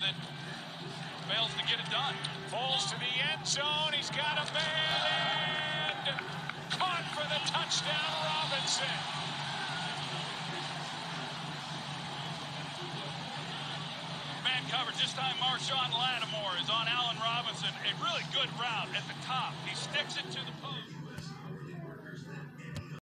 that fails to get it done. Falls to the end zone. He's got a man and caught for the touchdown, Robinson. Man coverage. This time Marshon Lattimore is on Allen Robinson. A really good route at the top. He sticks it to the post.